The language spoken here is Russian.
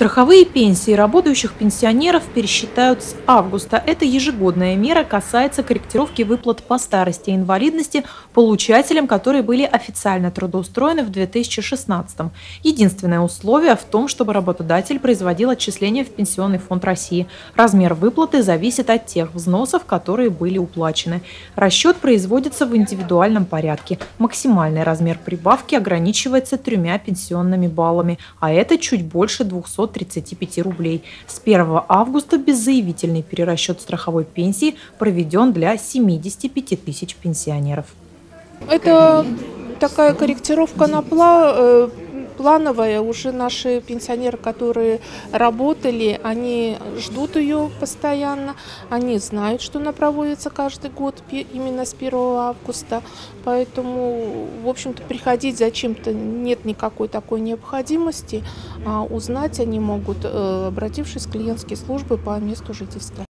Страховые пенсии работающих пенсионеров пересчитают с августа. Эта ежегодная мера касается корректировки выплат по старости и инвалидности получателям, которые были официально трудоустроены в 2016 -м. Единственное условие в том, чтобы работодатель производил отчисления в Пенсионный фонд России. Размер выплаты зависит от тех взносов, которые были уплачены. Расчет производится в индивидуальном порядке. Максимальный размер прибавки ограничивается тремя пенсионными баллами, а это чуть больше 200 535 рублей. С 1 августа беззаявительный перерасчет страховой пенсии проведен для 75 тысяч пенсионеров. Это такая корректировка на пла э, плановая. Уже наши пенсионеры, которые работали, они ждут ее постоянно. Они знают, что она проводится каждый год именно с 1 августа. Поэтому, в общем-то, приходить зачем-то нет никакой такой необходимости. А узнать они могут, э, обратившись в клиентские службы по месту жительства.